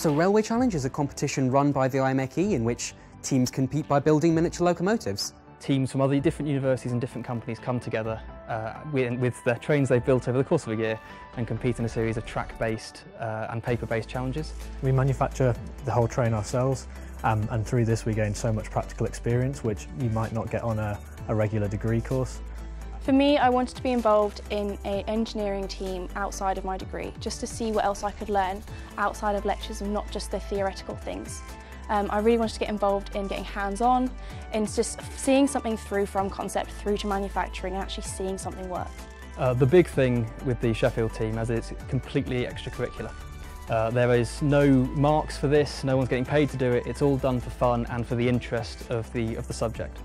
So Railway Challenge is a competition run by the IMechE in which teams compete by building miniature locomotives. Teams from other different universities and different companies come together uh, with, with the trains they've built over the course of a year and compete in a series of track-based uh, and paper-based challenges. We manufacture the whole train ourselves um, and through this we gain so much practical experience which you might not get on a, a regular degree course. For me, I wanted to be involved in an engineering team outside of my degree, just to see what else I could learn outside of lectures and not just the theoretical things. Um, I really wanted to get involved in getting hands-on, in just seeing something through from concept through to manufacturing and actually seeing something work. Uh, the big thing with the Sheffield team is it's completely extracurricular. Uh, there is no marks for this, no one's getting paid to do it, it's all done for fun and for the interest of the, of the subject.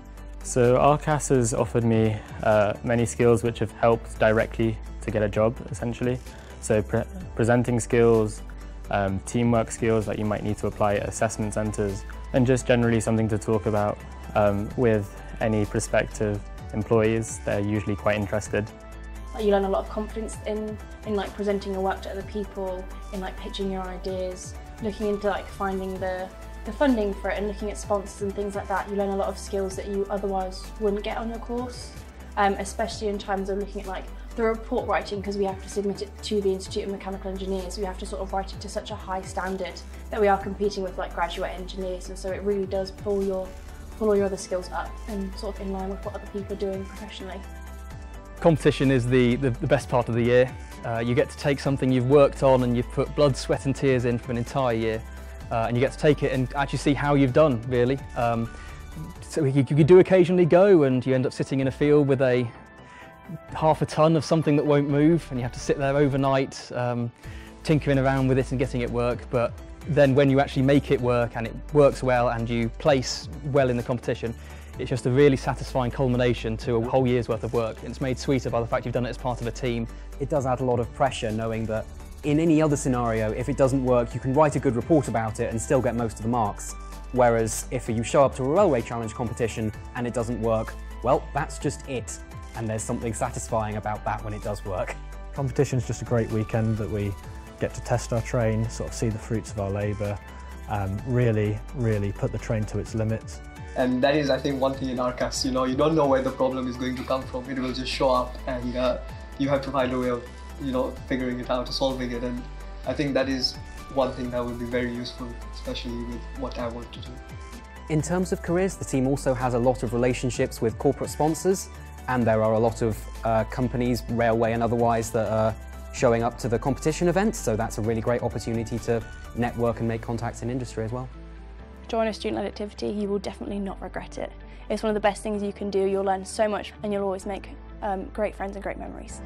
So RCAS has offered me uh, many skills which have helped directly to get a job essentially. So pre presenting skills, um, teamwork skills that you might need to apply at assessment centres and just generally something to talk about um, with any prospective employees. They're usually quite interested. You learn a lot of confidence in, in like presenting your work to other people, in like pitching your ideas, looking into like finding the the funding for it and looking at sponsors and things like that, you learn a lot of skills that you otherwise wouldn't get on your course, um, especially in terms of looking at like the report writing because we have to submit it to the Institute of Mechanical Engineers. We have to sort of write it to such a high standard that we are competing with like graduate engineers and so it really does pull your pull all your other skills up and sort of in line with what other people are doing professionally. Competition is the, the, the best part of the year. Uh, you get to take something you've worked on and you've put blood, sweat and tears in for an entire year uh, and you get to take it and actually see how you've done really. Um, so you, you do occasionally go and you end up sitting in a field with a half a ton of something that won't move and you have to sit there overnight um, tinkering around with it and getting it work but then when you actually make it work and it works well and you place well in the competition it's just a really satisfying culmination to a whole year's worth of work. It's made sweeter by the fact you've done it as part of a team. It does add a lot of pressure knowing that in any other scenario, if it doesn't work, you can write a good report about it and still get most of the marks. Whereas if you show up to a railway challenge competition and it doesn't work, well, that's just it. And there's something satisfying about that when it does work. Competition is just a great weekend that we get to test our train, sort of see the fruits of our labour, um, really, really put the train to its limits. And that is, I think, one thing in RCAS, you know, you don't know where the problem is going to come from. It will just show up and uh, you have to find a way of you know, figuring it out, solving it. And I think that is one thing that would be very useful, especially with what I want to do. In terms of careers, the team also has a lot of relationships with corporate sponsors, and there are a lot of uh, companies, railway and otherwise, that are showing up to the competition events, so that's a really great opportunity to network and make contacts in industry as well. Join a student-led activity, you will definitely not regret it. It's one of the best things you can do, you'll learn so much and you'll always make um, great friends and great memories.